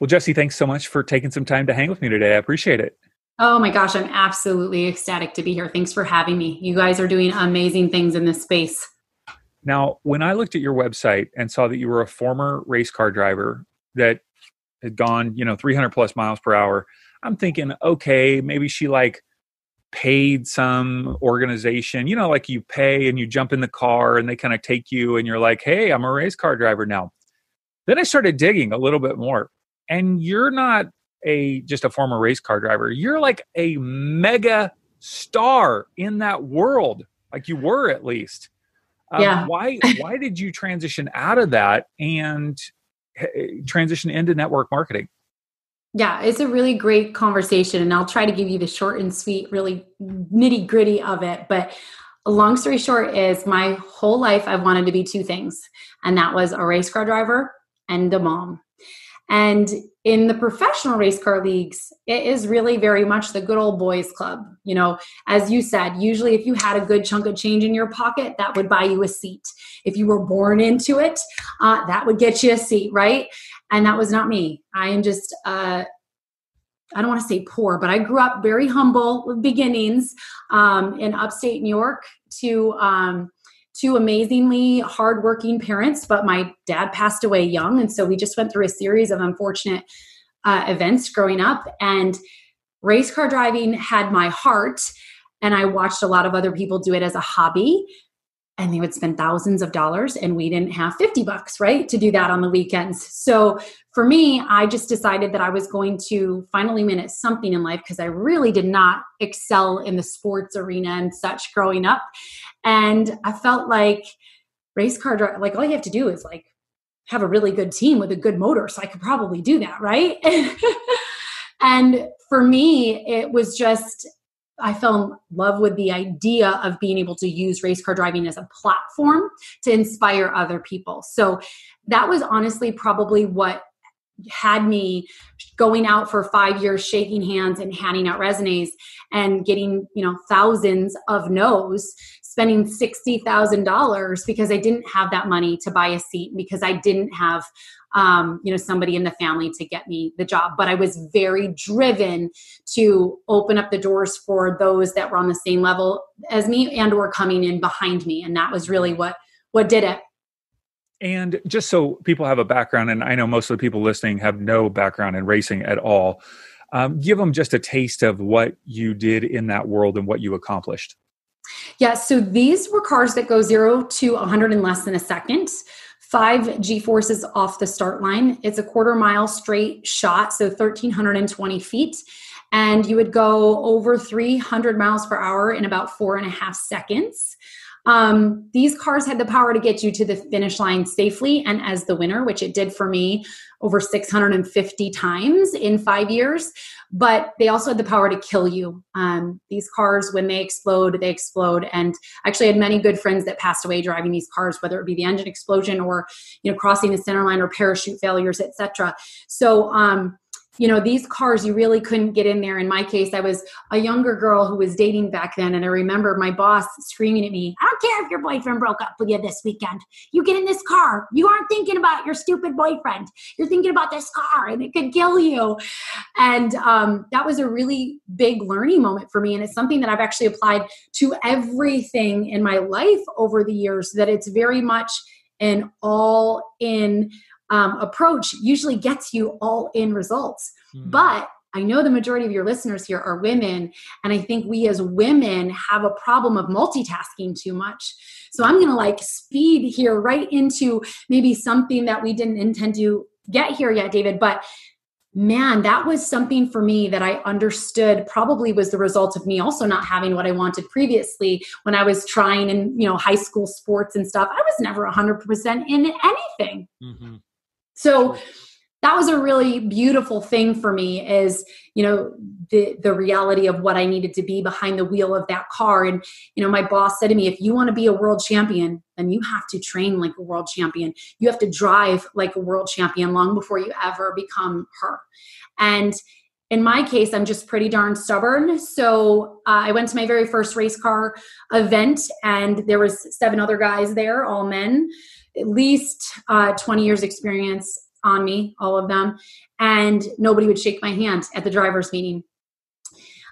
Well, Jessie, thanks so much for taking some time to hang with me today. I appreciate it. Oh my gosh, I'm absolutely ecstatic to be here. Thanks for having me. You guys are doing amazing things in this space. Now, when I looked at your website and saw that you were a former race car driver that had gone, you know, 300 plus miles per hour, I'm thinking, okay, maybe she like paid some organization, you know, like you pay and you jump in the car and they kind of take you and you're like, hey, I'm a race car driver now. Then I started digging a little bit more. And you're not a just a former race car driver. You're like a mega star in that world, like you were at least. Um, yeah. why why did you transition out of that and transition into network marketing? Yeah, it's a really great conversation, and I'll try to give you the short and sweet, really nitty gritty of it. But long story short is my whole life I've wanted to be two things, and that was a race car driver and a mom. And in the professional race car leagues, it is really very much the good old boys club. You know, as you said, usually if you had a good chunk of change in your pocket, that would buy you a seat. If you were born into it, uh, that would get you a seat, right? And that was not me. I am just, uh, I don't want to say poor, but I grew up very humble beginnings um, in upstate New York to um, two amazingly hardworking parents, but my dad passed away young. And so we just went through a series of unfortunate uh, events growing up. And race car driving had my heart. And I watched a lot of other people do it as a hobby. And they would spend thousands of dollars, and we didn't have 50 bucks, right, to do that on the weekends. So for me, I just decided that I was going to finally minute something in life because I really did not excel in the sports arena and such growing up. And I felt like race car like all you have to do is like have a really good team with a good motor. So I could probably do that, right? and for me, it was just, I fell in love with the idea of being able to use race car driving as a platform to inspire other people. So that was honestly probably what had me going out for five years shaking hands and handing out resumes and getting you know thousands of no's spending $60,000 because I didn't have that money to buy a seat because I didn't have um, you know somebody in the family to get me the job. But i was very driven to open up the doors for those that were on the same level as me and were coming in behind me. And that was really what what did it. And just so people have a background and i know most of the people listening have no background in racing at all um, give them just a taste of what you did in that world and what you accomplished yeah, so these were cars that go zero to 100 in less than a second. Five G forces off the start line. It's a quarter mile straight shot, so 1,320 feet. And you would go over 300 miles per hour in about four and a half seconds. Um, these cars had the power to get you to the finish line safely and as the winner, which it did for me over 650 times in five years. But they also had the power to kill you. Um, these cars, when they explode, they explode. And I actually had many good friends that passed away driving these cars, whether it be the engine explosion or you know crossing the center line or parachute failures, etc. So um, you know these cars you really couldn't get in there. In my case i was a younger girl who was dating back then and i remember my boss screaming at me i don't care if your boyfriend broke up with you this weekend. You get in this car. You aren't thinking about your stupid boyfriend. You're thinking about this car and it could kill you. And um, that was a really big learning moment for me and it's something that i've actually applied to everything in my life over the years that it's very much an all in um, approach usually gets you all in results. Mm. But I know the majority of your listeners here are women, and I think we as women have a problem of multitasking too much. So I'm going to like speed here right into maybe something that we didn't intend to get here yet, David, but man, that was something for me that I understood probably was the result of me also not having what I wanted previously when I was trying in, you know, high school sports and stuff. I was never 100% in anything. Mm-hmm. So that was a really beautiful thing for me is you know the the reality of what i needed to be behind the wheel of that car. And you know my boss said to me if you want to be a world champion then you have to train like a world champion. You have to drive like a world champion long before you ever become her. And in my case i'm just pretty darn stubborn. So uh, i went to my very first race car event and there was seven other guys there all men at least uh, 20 years experience on me, all of them, and nobody would shake my hand at the driver's meeting.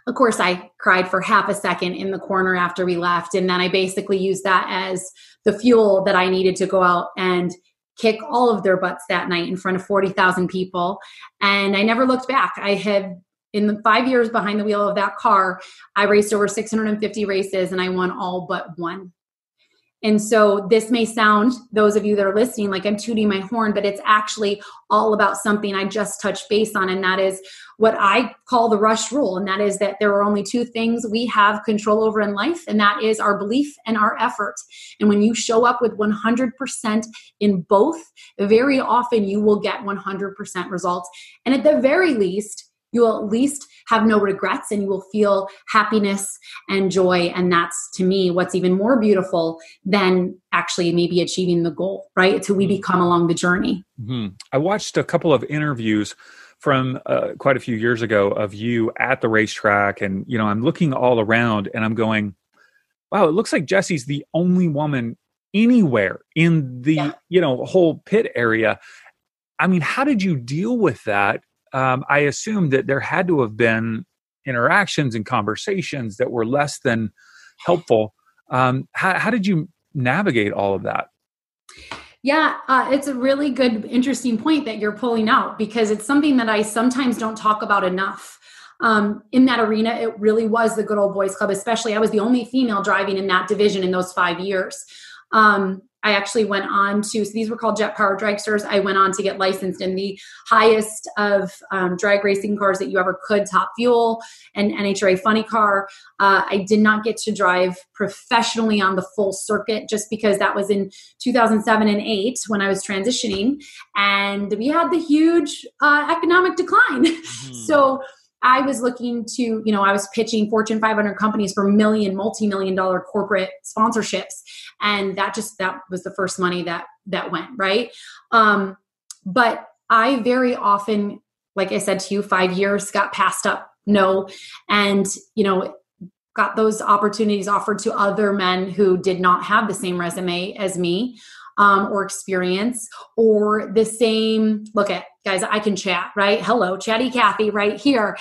Of course, I cried for half a second in the corner after we left. And then I basically used that as the fuel that I needed to go out and kick all of their butts that night in front of 40,000 people. And I never looked back. I had, in the five years behind the wheel of that car, I raced over 650 races and I won all but one. And so this may sound, those of you that are listening, like I'm tooting my horn, but it's actually all about something I just touched base on. And that is what I call the rush rule. And that is that there are only two things we have control over in life, and that is our belief and our effort. And when you show up with 100% in both, very often you will get 100% results. And at the very least, you will at least have no regrets and you will feel happiness and joy. And that's to me what's even more beautiful than actually maybe achieving the goal, right? Until we mm-hmm. become along the journey. Mm-hmm. I watched a couple of interviews from uh, quite a few years ago of you at the racetrack and you know i'm looking all around and i'm going wow it looks like jessie's the only woman anywhere in the yeah. you know whole pit area i mean how did you deal with that um, I assumed that there had to have been interactions and conversations that were less than helpful. Um, how, how did you navigate all of that? Yeah, uh, it's a really good, interesting point that you're pulling out because it's something that I sometimes don't talk about enough. Um, in that arena, it really was the good old boys club, especially. I was the only female driving in that division in those five years. Um, I actually went on to, so these were called Jet Power Dragsters. I went on to get licensed in the highest of um, drag racing cars that you ever could, Top Fuel and NHRA Funny Car. Uh, I did not get to drive professionally on the full circuit just because that was in 2007 and 8 when I was transitioning. And we had the huge uh, economic decline. Mm-hmm. so, I was looking to, you know, I was pitching Fortune 500 companies for million, multi-million dollar corporate sponsorships, and that just that was the first money that that went right. Um, but I very often, like I said to you, five years got passed up, no, and you know, got those opportunities offered to other men who did not have the same resume as me um, or experience or the same look at guys i can chat right hello chatty kathy right here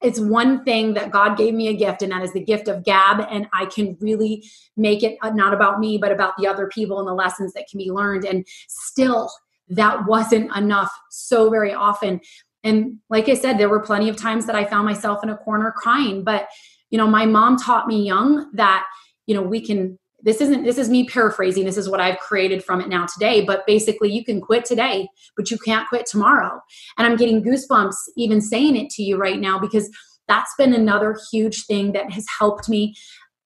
it's one thing that God gave me a gift, and that is the gift of gab. And I can really make it uh, not about me, but about the other people and the lessons that can be learned. And still, that wasn't enough so very often. And like I said, there were plenty of times that I found myself in a corner crying. But, you know, my mom taught me young that, you know, we can this isn't this is me paraphrasing this is what i've created from it now today but basically you can quit today but you can't quit tomorrow. And i'm getting goosebumps even saying it to you right now because that's been another huge thing that has helped me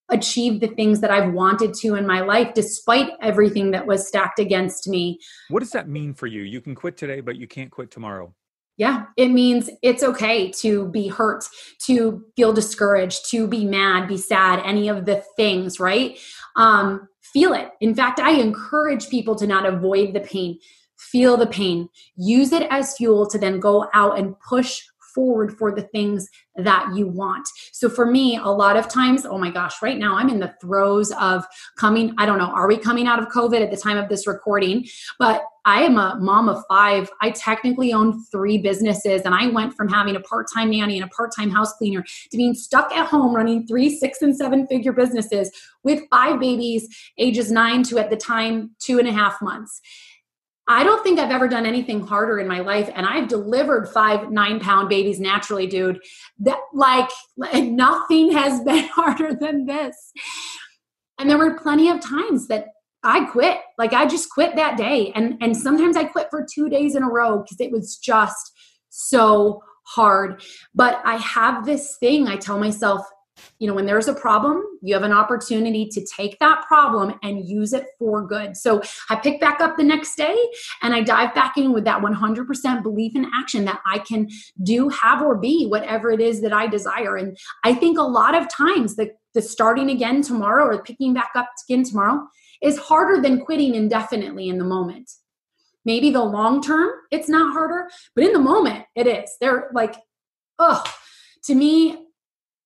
achieve the things that i've wanted to in my life despite everything that was stacked against me. What does that mean for you? You can quit today but you can't quit tomorrow yeah, it means it's okay to be hurt, to feel discouraged, to be mad, be sad, any of the things, right? Um, feel it. In fact, I encourage people to not avoid the pain, feel the pain, use it as fuel to then go out and push forward for the things that you want. So for me, a lot of times, oh my gosh, right now I'm in the throes of coming. I don't know, are we coming out of COVID at the time of this recording? But I am a mom of five. I technically own three businesses, and I went from having a part time nanny and a part time house cleaner to being stuck at home running three, six, and seven figure businesses with five babies, ages nine to at the time two and a half months. I don't think I've ever done anything harder in my life. And I've delivered five, nine pound babies naturally, dude. That like, like nothing has been harder than this. And there were plenty of times that I quit. Like I just quit that day. And and sometimes I quit for two days in a row because it was just so hard. But I have this thing I tell myself you know, when there's a problem, you have an opportunity to take that problem and use it for good. So I pick back up the next day and I dive back in with that 100% belief in action that I can do, have, or be whatever it is that I desire. And I think a lot of times the, the starting again tomorrow or picking back up again tomorrow is harder than quitting indefinitely in the moment. Maybe the long term, it's not harder, but in the moment, it is. They're like, oh, to me,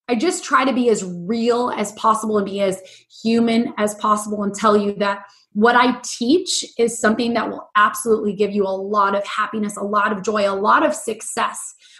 I just try to be as real as possible and be as human as possible and tell you that what I teach is something that will absolutely give you a lot of happiness, a lot of joy, a lot of success,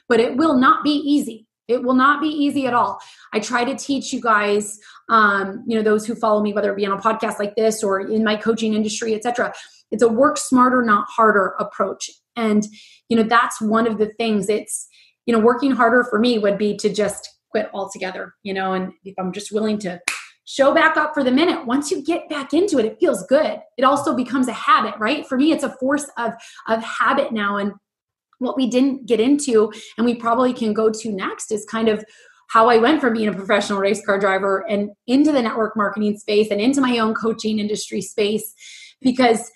but it will not be easy. It will not be easy at all. I try to teach you guys, um, you know, those who follow me, whether it be on a podcast like this or in my coaching industry, etc. It's a work smarter, not harder approach. And, you know, that's one of the things it's, you know, working harder for me would be to just quit altogether, you know, and if I'm just willing to show back up for the minute, once you get back into it, it feels good. It also becomes a habit, right? For me, it's a force of, of habit now. And what we didn't get into, and we probably can go to next, is kind of how I went from being a professional race car driver and into the network marketing space and into my own coaching industry space because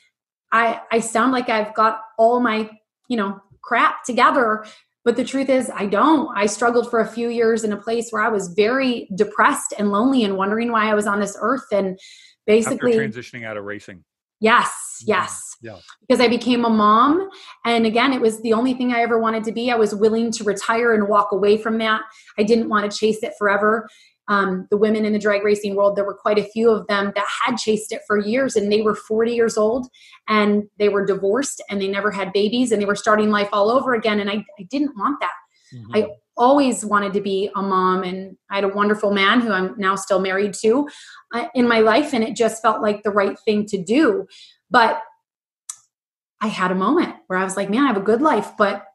I I sound like I've got all my, you know, crap together but the truth is, I don't. I struggled for a few years in a place where I was very depressed and lonely and wondering why I was on this earth. And basically, After transitioning out of racing. Yes, yes. Yeah. Because I became a mom. And again, it was the only thing I ever wanted to be. I was willing to retire and walk away from that. I didn't want to chase it forever um, the women in the drag racing world, there were quite a few of them that had chased it for years and they were 40 years old and they were divorced and they never had babies and they were starting life all over again. And I, I didn't want that. Mm-hmm. I always wanted to be a mom and I had a wonderful man who I'm now still married to uh, in my life and it just felt like the right thing to do. But I had a moment where I was like, man, I have a good life, but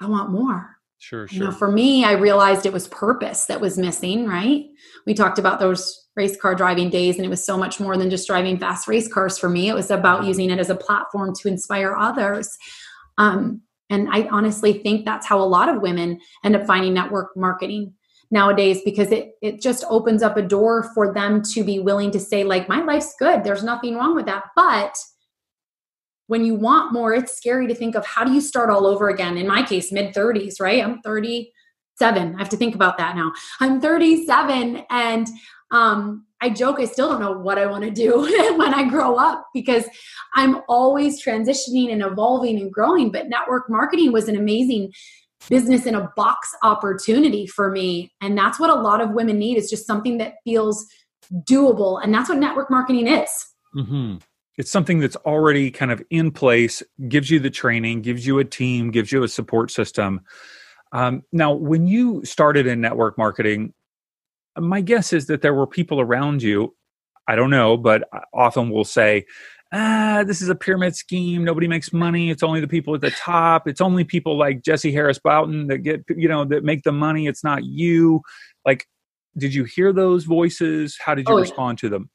I want more. Sure, sure. You know, for me, I realized it was purpose that was missing, right? We talked about those race car driving days, and it was so much more than just driving fast race cars for me. It was about mm-hmm. using it as a platform to inspire others. Um, and I honestly think that's how a lot of women end up finding network marketing nowadays because it it just opens up a door for them to be willing to say like my life's good there's nothing wrong with that but when you want more, it's scary to think of how do you start all over again? In my case, mid 30s, right? I'm 37. I have to think about that now. I'm 37 and um, I joke, I still don't know what I want to do when I grow up because I'm always transitioning and evolving and growing. But network marketing was an amazing business in a box opportunity for me. And that's what a lot of women need is just something that feels doable. And that's what network marketing is. Mm-hmm it's something that's already kind of in place gives you the training gives you a team gives you a support system um, now when you started in network marketing my guess is that there were people around you i don't know but often will say ah this is a pyramid scheme. Nobody makes money. It's only the people at the top. It's only people like jessie harris bouton that get you know that make the money. It's not you. Like did you hear those voices? How did you oh, respond yeah. to them?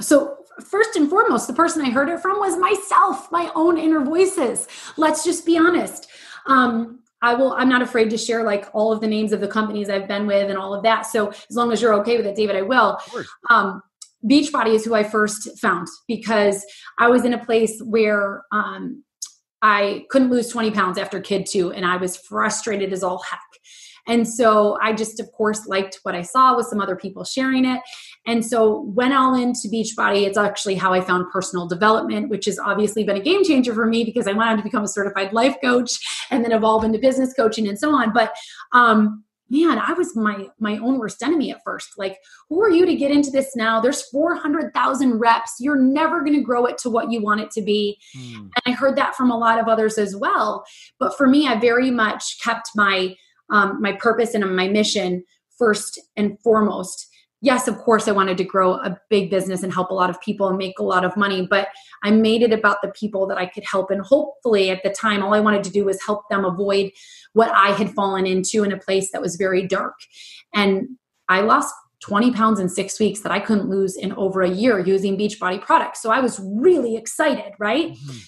So first and foremost, the person I heard it from was myself, my own inner voices. Let's just be honest. Um, I will, I'm not afraid to share like all of the names of the companies I've been with and all of that. So as long as you're okay with it, David, I will. Um, Beachbody is who I first found because I was in a place where um, I couldn't lose 20 pounds after kid two, and I was frustrated as all heck. And so I just, of course, liked what I saw with some other people sharing it. And so went all into Beachbody. It's actually how I found personal development, which has obviously been a game changer for me because I wanted to become a certified life coach and then evolve into business coaching and so on. But um, man i was my my own worst enemy at first like who are you to get into this now there's 400000 reps you're never going to grow it to what you want it to be mm. and i heard that from a lot of others as well but for me i very much kept my um, my purpose and my mission first and foremost yes, of course, I wanted to grow a big business and help a lot of people and make a lot of money, but I made it about the people that I could help. And hopefully, at the time, all I wanted to do was help them avoid what I had fallen into in a place that was very dark. And I lost 20 pounds in six weeks that I couldn't lose in over a year using Beachbody products. So I was really excited, right? Mm-hmm.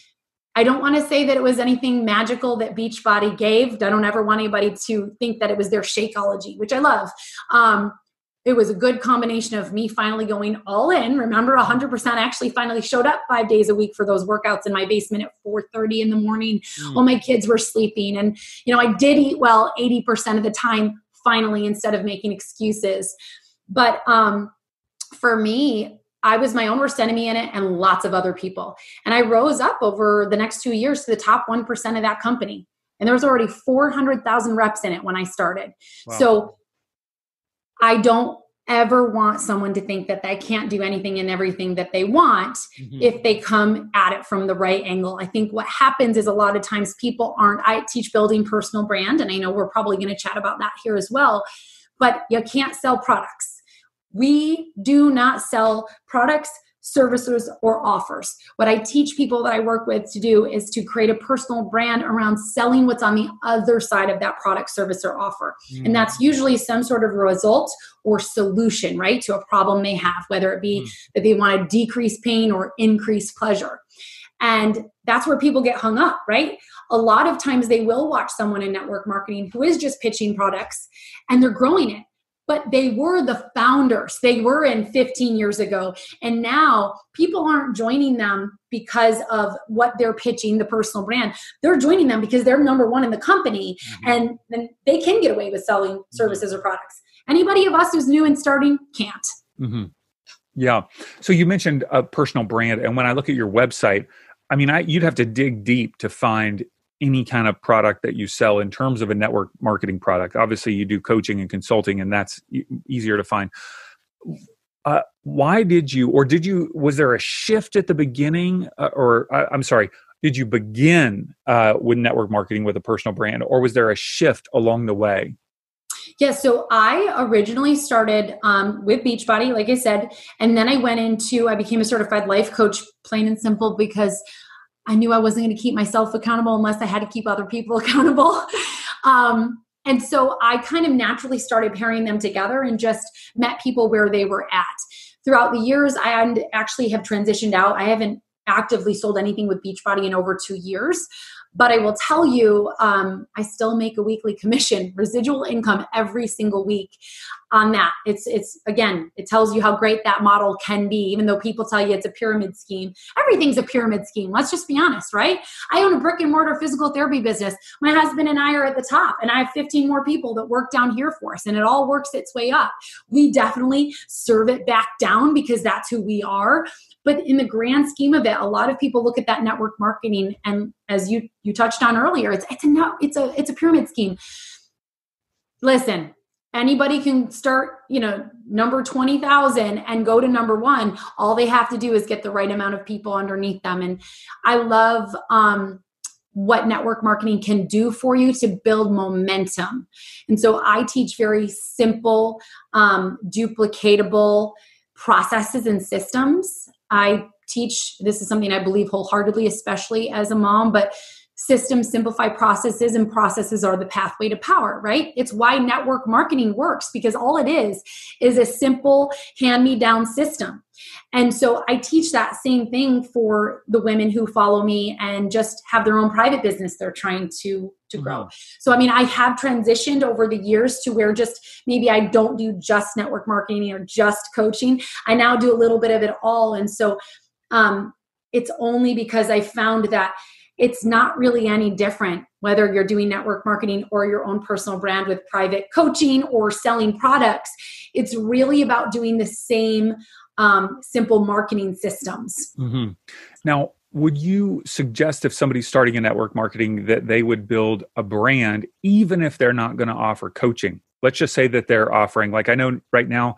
I don't want to say that it was anything magical that Beachbody gave. I don't ever want anybody to think that it was their Shakeology, which I love. Um, it was a good combination of me finally going all in. Remember, 100% actually finally showed up five days a week for those workouts in my basement at 4:30 in the morning mm. while my kids were sleeping. And you know, I did eat well 80% of the time finally instead of making excuses. But um, for me, I was my own worst enemy in it and lots of other people. And I rose up over the next two years to the top 1% of that company. And there was already 400,000 reps in it when I started. Wow. So I don't ever want someone to think that they can't do anything and everything that they want mm-hmm. if they come at it from the right angle. I think what happens is a lot of times people aren't, I teach building personal brand, and I know we're probably going to chat about that here as well, but you can't sell products. We do not sell products services, or offers. What I teach people that I work with to do is to create a personal brand around selling what's on the other side of that product, service, or offer. Mm. And that's usually some sort of result or solution, right, to a problem they have, whether it be mm. that they want to decrease pain or increase pleasure. And that's where people get hung up, right? A lot of times they will watch someone in network marketing who is just pitching products and they're growing it but they were the founders. They were in 15 years ago. And now people aren't joining them because of what they're pitching, the personal brand. They're joining them because they're number one in the company mm-hmm. and then they can get away with selling mm-hmm. services or products. Anybody of us who's new and starting can't. Mm-hmm. Yeah. So you mentioned a personal brand. And when I look at your website, I mean, I, you'd have to dig deep to find any kind of product that you sell in terms of a network marketing product. Obviously, you do coaching and consulting, and that's easier to find. Uh, why did you, or did you, was there a shift at the beginning, uh, or uh, I'm sorry, did you begin uh, with network marketing with a personal brand, or was there a shift along the way? Yeah, so I originally started um, with Beachbody, like I said, and then I went into, I became a certified life coach, plain and simple, because I knew I wasn't going to keep myself accountable unless I had to keep other people accountable. um, and so I kind of naturally started pairing them together and just met people where they were at. Throughout the years, I actually have transitioned out. I haven't actively sold anything with Beachbody in over two years. But I will tell you, um, I still make a weekly commission, residual income every single week on that. It's it's again, it tells you how great that model can be, even though people tell you it's a pyramid scheme. Everything's a pyramid scheme. Let's just be honest, right? I own a brick and mortar physical therapy business. My husband and I are at the top, and I have 15 more people that work down here for us, and it all works its way up. We definitely serve it back down because that's who we are. But in the grand scheme of it, a lot of people look at that network marketing, and as you you touched on earlier, it's it's a no, it's a it's a pyramid scheme. Listen, anybody can start you know number 20000 and go to number one. All they have to do is get the right amount of people underneath them. And i love um, what network marketing can do for you to build momentum. And so i teach very simple um, duplicatable processes and systems i teach this is something i believe wholeheartedly especially as a mom but systems simplify processes and processes are the pathway to power right? It's why network marketing works because all it is is a simple hand me down system. And so i teach that same thing for the women who follow me and just have their own private business they're trying to to grow. Mm-hmm. so i mean i have transitioned over the years to where just maybe i don't do just network marketing or just coaching. I now do a little bit of it all. And so um it's only because i found that it's not really any different whether you're doing network marketing or your own personal brand with private coaching or selling products. It's really about doing the same um, simple marketing systems. Mm-hmm. Now, would you suggest if somebody's starting a network marketing that they would build a brand even if they're not going to offer coaching? Let's just say that they're offering, like I know right now,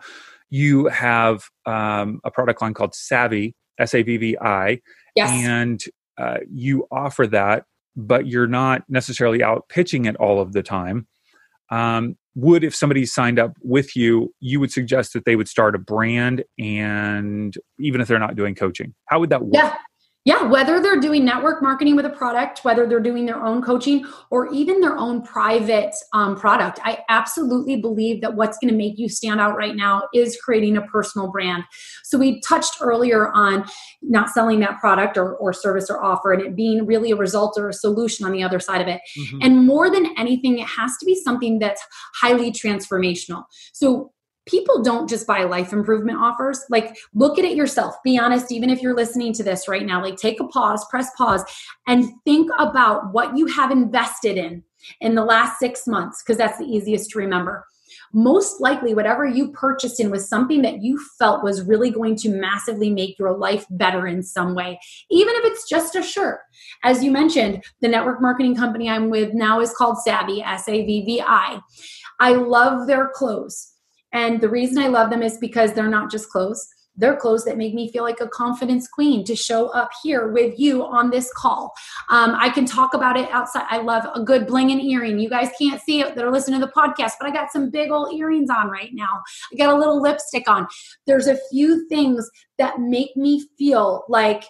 you have um, a product line called Savvi, S A V V I. Yes. And uh, you offer that, but you're not necessarily out pitching it all of the time. Um, would if somebody signed up with you, you would suggest that they would start a brand, and even if they're not doing coaching, how would that work? Yeah, yeah, whether they're doing network marketing with a product, whether they're doing their own coaching, or even their own private um, product, I absolutely believe that what's going to make you stand out right now is creating a personal brand. So, we touched earlier on not selling that product or, or service or offer, and it being really a result or a solution on the other side of it. Mm-hmm. And more than anything, it has to be something that's highly transformational. So, people don't just buy life improvement offers. Like, look at it yourself. Be honest, even if you're listening to this right now, like, take a pause, press pause, and think about what you have invested in in the last six months, because that's the easiest to remember. Most likely, whatever you purchased in was something that you felt was really going to massively make your life better in some way, even if it's just a shirt. As you mentioned, the network marketing company I'm with now is called Savvi, S A V V I. I love their clothes And the reason I love them is because they're not just clothes. They're clothes that make me feel like a confidence queen to show up here with you on this call. Um, I can talk about it outside. I love a good bling and earring. You guys can't see it that are listening to the podcast, but I got some big old earrings on right now. I got a little lipstick on. There's a few things that make me feel like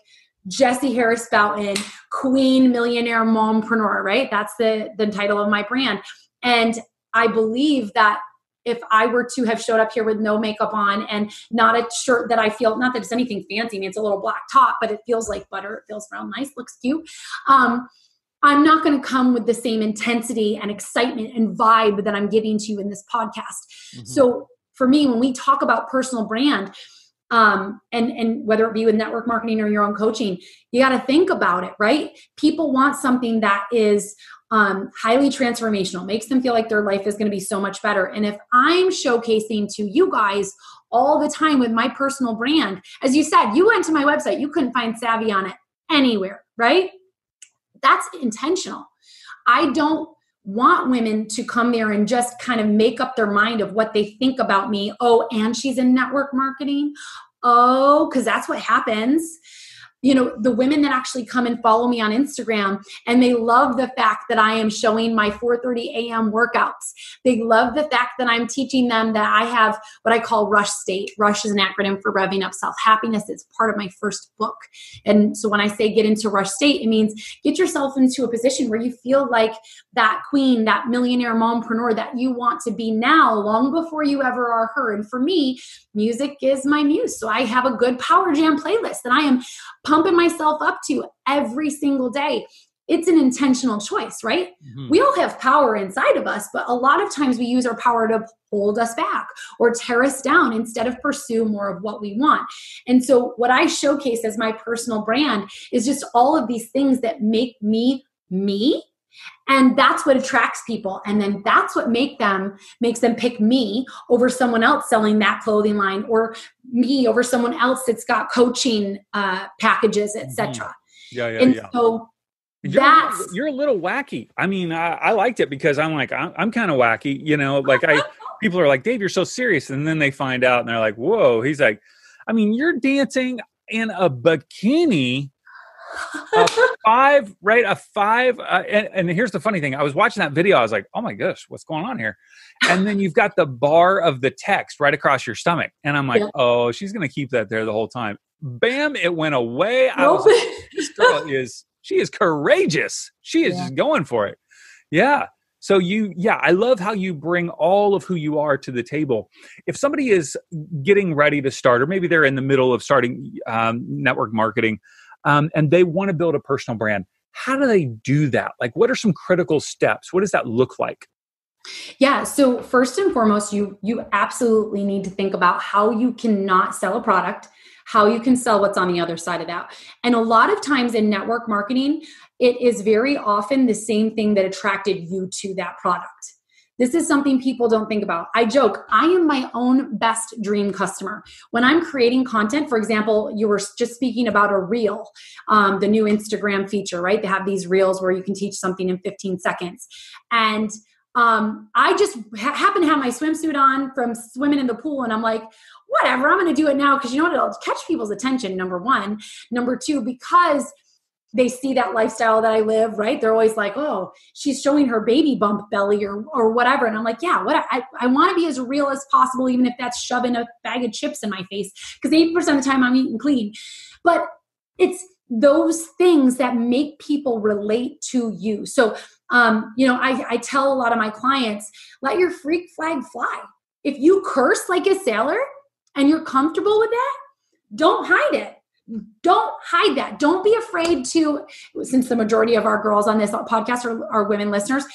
Jessie Harris Bouton, Queen Millionaire Mompreneur, right? That's the, the title of my brand. And I believe that if I were to have showed up here with no makeup on and not a shirt that I feel, not that it's anything fancy, I mean, it's a little black top, but it feels like butter. It feels real nice, looks cute. Um, I'm not going to come with the same intensity and excitement and vibe that I'm giving to you in this podcast. Mm-hmm. So for me, when we talk about personal brand, um, and and whether it be with network marketing or your own coaching, you got to think about it, right? People want something that is um, highly transformational, makes them feel like their life is going to be so much better. And if I'm showcasing to you guys all the time with my personal brand, as you said, you went to my website, you couldn't find Savvi on it anywhere, right? That's intentional. I don't want women to come there and just kind of make up their mind of what they think about me. Oh, and she's in network marketing. Oh, because that's what happens you know the women that actually come and follow me on instagram and they love the fact that i am showing my 4.30 a.m workouts. They love the fact that i'm teaching them that i have what i call rush state. Rush is an acronym for revving up self happiness it's part of my first book. And so when i say get into rush state it means get yourself into a position where you feel like that queen that millionaire mompreneur that you want to be now long before you ever are her. And for me music is my muse. So i have a good power jam playlist that i am pumping myself up to every single day it's an intentional choice, right? Mm-hmm. We all have power inside of us, but a lot of times we use our power to hold us back or tear us down instead of pursue more of what we want. And so, what I showcase as my personal brand is just all of these things that make me me and that's what attracts people. And then that's what make them makes them pick me over someone else selling that clothing line or me over someone else that's got coaching uh, packages etc mm-hmm. yeah yeah and yeah. so you're, that's you're a little wacky. I mean i, I liked it because i'm like i'm, I'm kind of wacky you know like i people are like dave you're so serious. And then they find out and they're like whoa. He's like i mean you're dancing in a bikini five, right? A five. Uh, and, and, here's the funny thing: I was watching that video. I was like, "Oh my gosh, what's going on here?" And then you've got the bar of the text right across your stomach, and I'm like, yeah. "Oh, she's going to keep that there the whole time." Bam! It went away. I was like, "This girl is she is courageous. She is yeah. just going for it." Yeah. So you, yeah, I love how you bring all of who you are to the table. If somebody is getting ready to start, or maybe they're in the middle of starting um, network marketing, um, and they want to build a personal brand. How do they do that? Like, what are some critical steps? What does that look like? Yeah, so first and foremost, you you absolutely need to think about how you cannot sell a product, how you can sell what's on the other side of that. And a lot of times in network marketing, it is very often the same thing that attracted you to that product. This is something people don't think about. I joke, I am my own best dream customer. When I'm creating content, for example, you were just speaking about a reel, um, the new Instagram feature, right? They have these reels where you can teach something in 15 seconds. And um, I just ha- happen to have my swimsuit on from swimming in the pool, and I'm like, whatever, I'm going to do it now because you know what? It'll catch people's attention, number one. Number two, because they see that lifestyle that I live, right? They're always like, oh, she's showing her baby bump belly or or whatever. And I'm like, yeah, what I, I want to be as real as possible, even if that's shoving a bag of chips in my face. Because 80% of the time I'm eating clean. But it's those things that make people relate to you. So um, you know, I, I tell a lot of my clients, let your freak flag fly. If you curse like a sailor and you're comfortable with that, don't hide it don't hide that. Don't be afraid to, since the majority of our girls on this podcast are, are women listeners,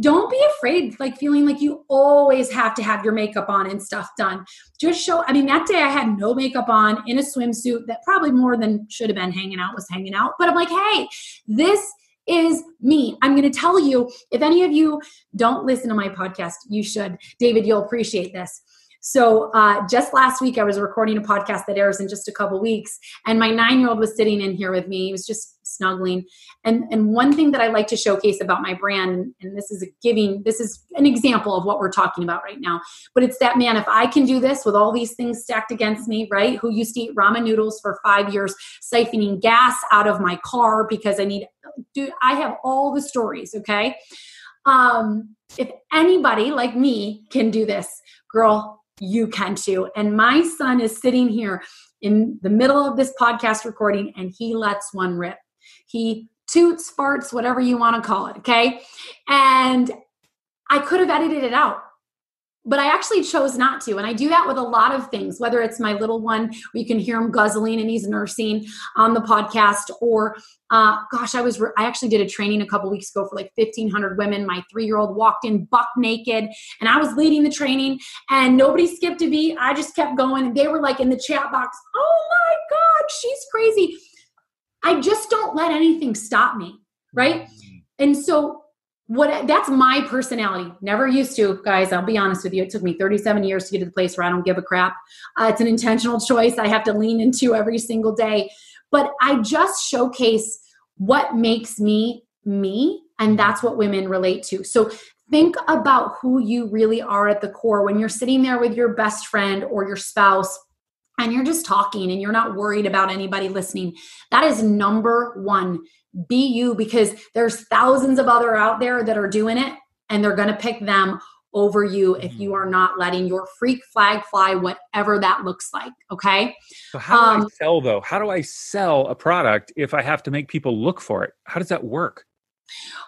don't be afraid, like feeling like you always have to have your makeup on and stuff done. Just show, I mean, that day I had no makeup on in a swimsuit that probably more than should have been hanging out was hanging out. But I'm like, hey, this is me. I'm going to tell you if any of you don't listen to my podcast, you should. David, you'll appreciate this. So uh, just last week, I was recording a podcast that airs in just a couple weeks, and my nine-year-old was sitting in here with me. He was just snuggling. And and one thing that I like to showcase about my brand, and this is a giving, this is an example of what we're talking about right now. But it's that man, if I can do this with all these things stacked against me, right? Who used to eat ramen noodles for five years, siphoning gas out of my car because I need, dude, I have all the stories, okay? Um, if anybody like me can do this, girl, you can too. And my son is sitting here in the middle of this podcast recording and he lets one rip. He toots, farts, whatever you want to call it. Okay. And I could have edited it out but I actually chose not to. And I do that with a lot of things, whether it's my little one, where you can hear him guzzling and he's nursing on the podcast, or uh, gosh, I was, re- I actually did a training a couple weeks ago for like 1,500 women. My three year old walked in buck naked and I was leading the training and nobody skipped a beat. I just kept going. And they were like in the chat box, oh my God, she's crazy. I just don't let anything stop me. Right. Mm-hmm. And so what that's my personality. Never used to guys i'll be honest with you. It took me 37 years to get to the place where i don't give a crap. Uh, it's an intentional choice i have to lean into every single day. But i just showcase what makes me me and that's what women relate to. So think about who you really are at the core. When you're sitting there with your best friend or your spouse and you're just talking and you're not worried about anybody listening that is number one. Be you because there's thousands of other out there that are doing it and they're going to pick them over you if you are not letting your freak flag fly whatever that looks like okay? So how do um, i sell though? How do i sell a product if i have to make people look for it? How does that work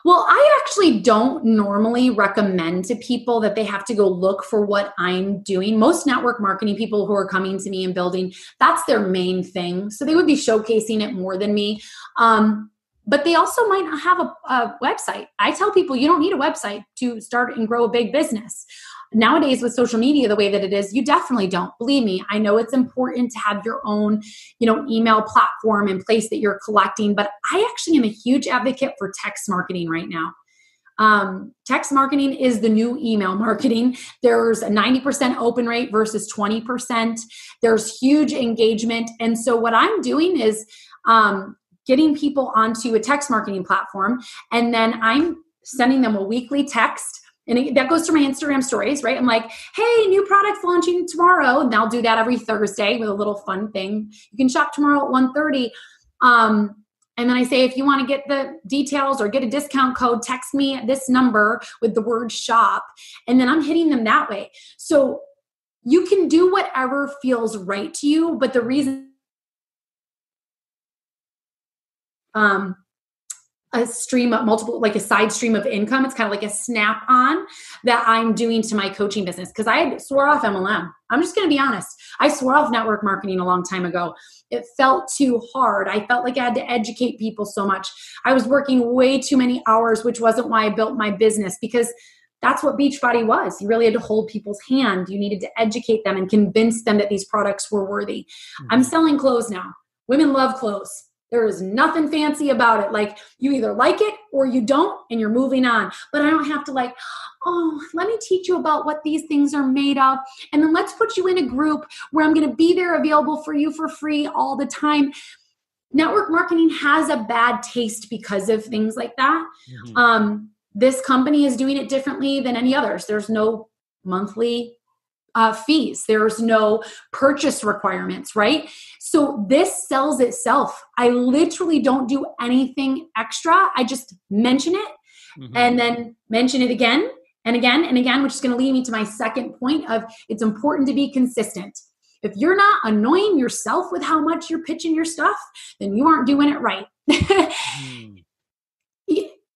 well, I actually don't normally recommend to people that they have to go look for what I'm doing. Most network marketing people who are coming to me and building, that's their main thing. So they would be showcasing it more than me. Um, but they also might not have a, a, website. I tell people you don't need a website to start and grow a big business. Nowadays with social media the way that it is, you definitely don't. Believe me, I know it's important to have your own, you know, email platform in place that you're collecting, but I actually am a huge advocate for text marketing right now. Um, text marketing is the new email marketing. There's a 90% open rate versus 20%. There's huge engagement. And so, what I'm doing is um, getting people onto a text marketing platform and then i'm sending them a weekly text and that goes to my instagram stories right i'm like hey new products launching tomorrow and i'll do that every thursday with a little fun thing you can shop tomorrow at 1.30 um, and then I say, if you want to get the details or get a discount code, text me at this number with the word shop. And then I'm hitting them that way. So you can do whatever feels right to you. But the reason um, a stream of multiple like a side stream of income. It's kind of like a snap on that i'm doing to my coaching business. Because i swore off mlm i'm just going to be honest. I swore off network marketing a long time ago. It felt too hard. I felt like i had to educate people so much. I was working way too many hours which wasn't why i built my business because that's what beachbody was. You really had to hold people's hand. You needed to educate them and convince them that these products were worthy. Mm-hmm. i'm selling clothes now. Women love clothes there is nothing fancy about it. Like you either like it or you don't, and you're moving on. But I don't have to, like, oh, let me teach you about what these things are made of. And then let's put you in a group where I'm going to be there available for you for free all the time. Network marketing has a bad taste because of things like that. Mm-hmm. Um, this company is doing it differently than any others. There's no monthly uh, fees. There's no purchase requirements, right? So this sells itself. I literally don't do anything extra. I just mention it mm-hmm. and then mention it again and again and again, which is going to lead me to my second point of it's important to be consistent. If you're not annoying yourself with how much you're pitching your stuff, then you aren't doing it right. mm.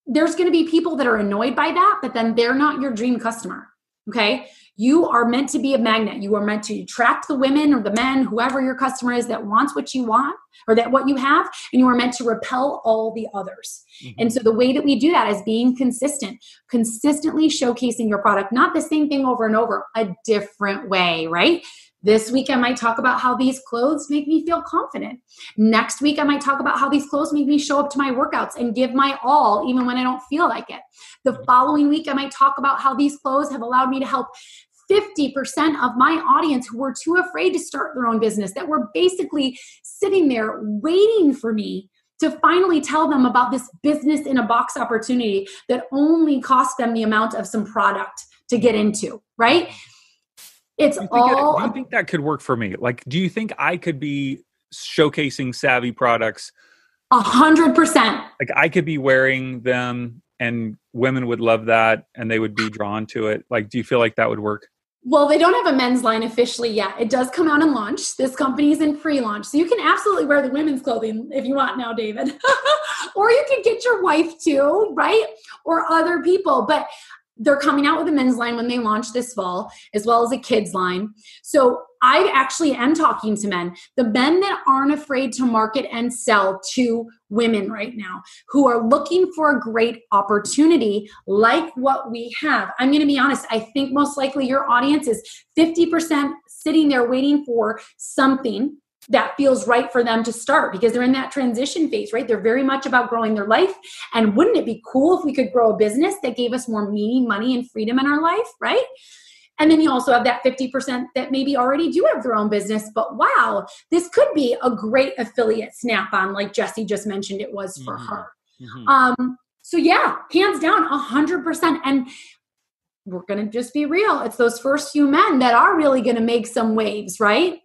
There's going to be people that are annoyed by that, but then they're not your dream customer. Okay. You are meant to be a magnet. You are meant to attract the women or the men, whoever your customer is that wants what you want or that what you have, and you are meant to repel all the others. Mm-hmm. And so the way that we do that is being consistent, consistently showcasing your product, not the same thing over and over, a different way, right? This week, I might talk about how these clothes make me feel confident. Next week, I might talk about how these clothes make me show up to my workouts and give my all, even when I don't feel like it. The mm-hmm. following week, I might talk about how these clothes have allowed me to help 50% of my audience who were too afraid to start their own business, that were basically sitting there waiting for me to finally tell them about this business in a box opportunity that only cost them the amount of some product to get into, right? It's do all. I, do you think that could work for me? Like, do you think I could be showcasing savvi products? A hundred percent. Like, I could be wearing them and women would love that and they would be drawn to it. Like, do you feel like that would work? Well, they don't have a men's line officially yet. It does come out in launch. This company is in pre launch. So you can absolutely wear the women's clothing if you want now, David. or you can get your wife too, right? Or other people. But they're coming out with a men's line when they launch this fall, as well as a kids line. So I actually am talking to men, the men that aren't afraid to market and sell to women right now, who are looking for a great opportunity like what we have. I'm going to be honest, I think most likely your audience is 50% sitting there waiting for something that feels right for them to start because they're in that transition phase, right? They're very much about growing their life. And wouldn't it be cool if we could grow a business that gave us more meaning, money, and freedom in our life, right? And then you also have that 50% that maybe already do have their own business, but wow, this could be a great affiliate snap on, like Jessie just mentioned it was for mm-hmm. her. Mm-hmm. Um, so yeah, hands down, 100%. And we're going to just be real. It's those first few men that are really going to make some waves, right?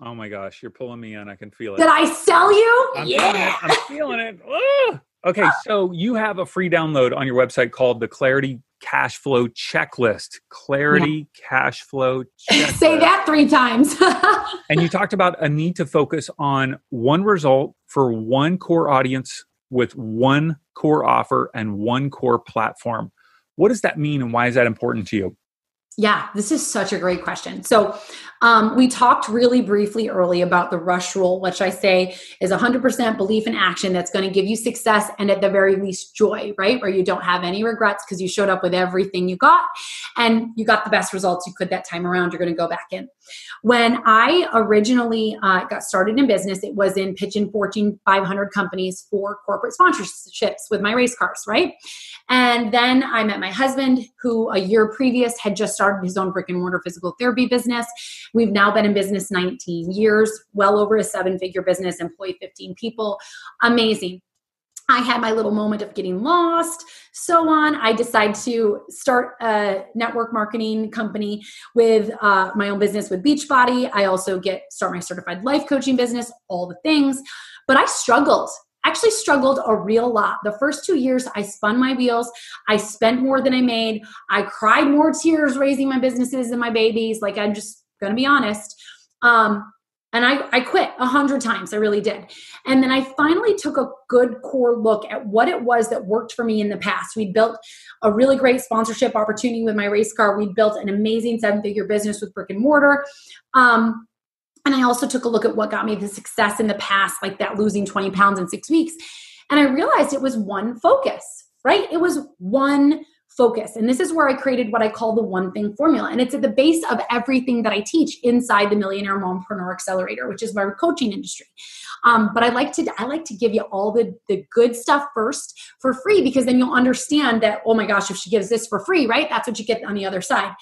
Oh my gosh, you're pulling me in. I can feel it. Did I sell you? I'm yeah. Feeling I'm feeling it. Okay, ah. so you have a free download on your website called the Clarity Cash Flow Checklist. Clarity yeah. Cash Flow Checklist. Say that three times. and you talked about a need to focus on one result for one core audience with one core offer and one core platform. What does that mean and why is that important to you? Yeah, this is such a great question. So, um, we talked really briefly early about the rush rule, which I say is 100% belief in action that's going to give you success and at the very least joy, right? Where you don't have any regrets because you showed up with everything you got and you got the best results you could that time around. You're going to go back in. When I originally uh, got started in business, it was in pitching Fortune 500 companies for corporate sponsorships with my race cars, right? And then I met my husband, who a year previous had just started his own brick and mortar physical therapy business. We've now been in business 19 years, well over a seven figure business, employ 15 people. Amazing. I had my little moment of getting lost, so on. I decide to start a network marketing company with uh, my own business with Beachbody. I also get start my certified life coaching business, all the things. But I struggled actually struggled a real lot. The first two years, I spun my wheels. I spent more than I made. I cried more tears raising my businesses and my babies. Like, I'm just going to be honest. Um, and I, I quit a hundred times. I really did. And then I finally took a good core look at what it was that worked for me in the past. We built a really great sponsorship opportunity with my race car. We built an amazing seven figure business with brick and mortar. Um, and I also took a look at what got me the success in the past, like that losing 20 pounds in six weeks. And I realized it was one focus, right? It was one focus. And this is where I created what I call the one thing formula. And it's at the base of everything that I teach inside the Millionaire Mompreneur Accelerator, which is my coaching industry. Um, but I like to I like to give you all the the good stuff first for free because then you'll understand that oh my gosh, if she gives this for free, right? That's what you get on the other side.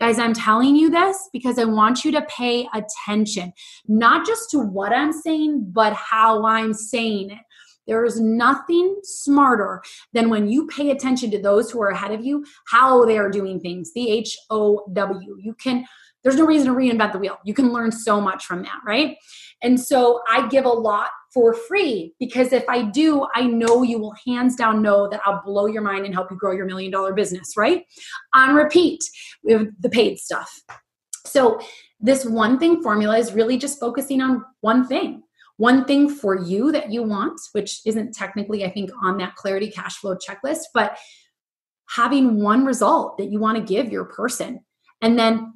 Guys, I'm telling you this because I want you to pay attention, not just to what I'm saying, but how I'm saying it. There is nothing smarter than when you pay attention to those who are ahead of you, how they are doing things. The H O W. You can, there's no reason to reinvent the wheel. You can learn so much from that, right? And so I give a lot for free because if I do, I know you will hands down know that I'll blow your mind and help you grow your million dollar business, right? On repeat, have the paid stuff. So, this one thing formula is really just focusing on one thing. One thing for you that you want, which isn't technically, I think, on that clarity cash flow checklist, but having one result that you want to give your person. And then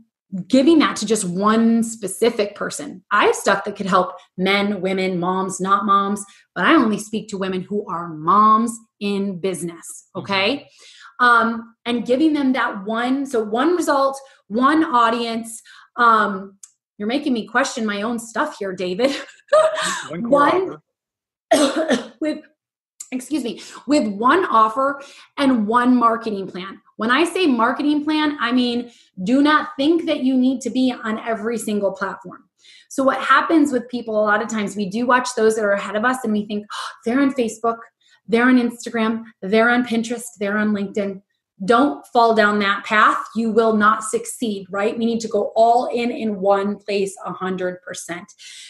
giving that to just one specific person. I have stuff that could help men, women, moms, not moms, but I only speak to women who are moms in business. Mm-hmm. Okay. Um, and giving them that one, so one result, one audience. Um, you're making me question my own stuff here, David. one, one with excuse me, with one offer and one marketing plan. When I say marketing plan, I mean, do not think that you need to be on every single platform. So, what happens with people a lot of times, we do watch those that are ahead of us and we think, oh, they're on Facebook, they're on Instagram, they're on Pinterest, they're on LinkedIn. Don't fall down that path. You will not succeed, right? We need to go all in in one place 100%.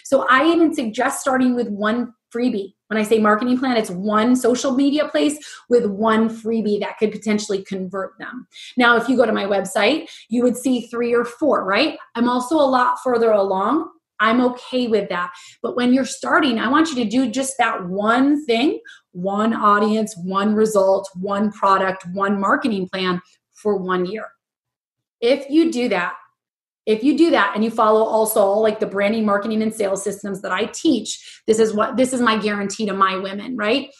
So I even suggest starting with one freebie. When I say marketing plan, it's one social media place with one freebie that could potentially convert them. Now, if you go to my website, you would see three or four, right? I'm also a lot further along. I'm okay with that. But when you're starting, I want you to do just that one thing one audience, one result, one product, one marketing plan for one year. If you do that, if you do that and you follow also all like the branding, marketing, and sales systems that I teach, this is what this is my guarantee to my women, right?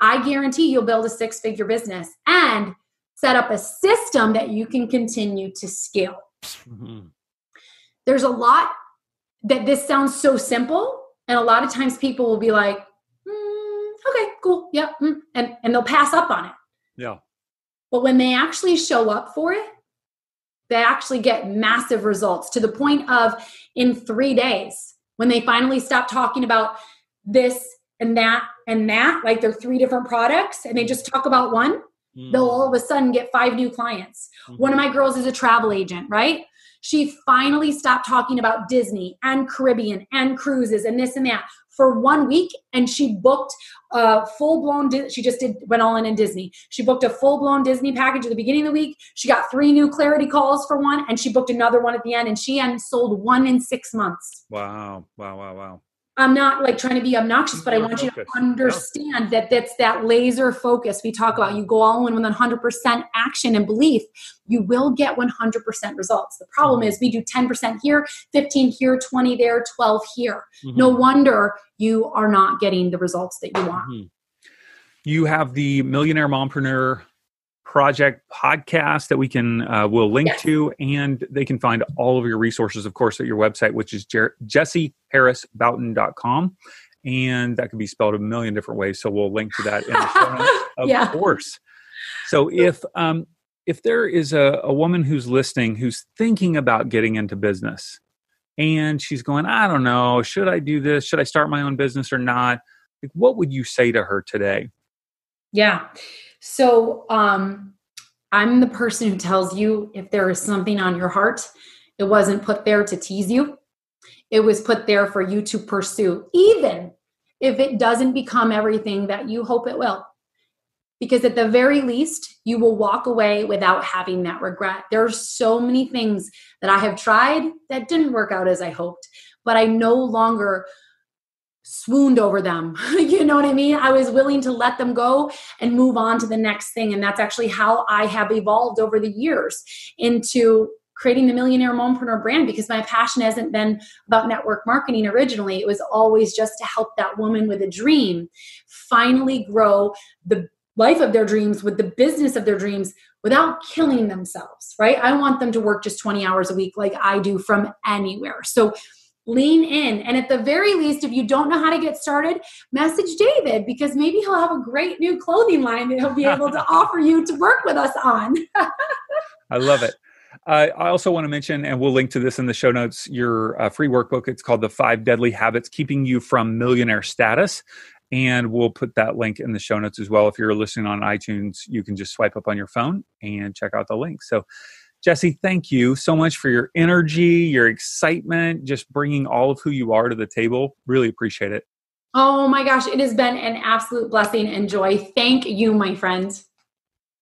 I guarantee you'll build a six figure business and set up a system that you can continue to scale. Mm-hmm. There's a lot that this sounds so simple, and a lot of times people will be like, cool, yeah, mm, and and they'll pass up on it. Yeah. But when they actually show up for it, they actually get massive results to the point of in three days when they finally stop talking about this and that and that, like they're three different products, and they just talk about one. Mm. They'll all of a sudden get five new clients. Mm-hmm. One of my girls is a travel agent, right? She finally stopped talking about Disney and Caribbean and cruises and this and that for one week and she booked a full blown she just did went all in in Disney. She booked a full blown Disney package at the beginning of the week. She got three new clarity calls for one and she booked another one at the end and she had sold one in 6 months. Wow. Wow, wow, wow. I'm not like trying to be obnoxious, but I want you to understand that that's that laser focus we talk about. You go all in with 100% action and belief, you will get 100% results. The problem mm-hmm. is we do 10% here, 15 here, 20 there, 12 here. Mm-hmm. No wonder you are not getting the results that you want. Mm-hmm. You have the Millionaire Mompreneur project podcast that we can uh, will link yes. to and they can find all of your resources of course at your website which is Jer- jessieharrisbouton.com and that can be spelled a million different ways so we'll link to that in the show notes of yeah. course. So if um if there is a, a woman who's listening who's thinking about getting into business and she's going i don't know should i do this? Should i start my own business or not? Like, what would you say to her today yeah so um, I'm the person who tells you if there is something on your heart, it wasn't put there to tease you. It was put there for you to pursue, even if it doesn't become everything that you hope it will. Because at the very least, you will walk away without having that regret. There are so many things that I have tried that didn't work out as I hoped, but I no longer swooned over them. you know what I mean? I was willing to let them go and move on to the next thing. And that's actually how I have evolved over the years into creating the Millionaire Mompreneur brand because my passion hasn't been about network marketing originally. It was always just to help that woman with a dream finally grow the life of their dreams with the business of their dreams without killing themselves, right? I want them to work just 20 hours a week like I do from anywhere. So lean in. And at the very least, if you don't know how to get started, message David because maybe he'll have a great new clothing line that he'll be able to offer you to work with us on. I love it. Uh, I also want to mention, and we'll link to this in the show notes, your uh, free workbook. It's called The Five Deadly Habits Keeping You from Millionaire Status. And we'll put that link in the show notes as well. If you're listening on iTunes, you can just swipe up on your phone and check out the link. So Jessie, thank you so much for your energy, your excitement, just bringing all of who you are to the table. Really appreciate it. Oh my gosh, it has been an absolute blessing and joy. Thank you, my friend.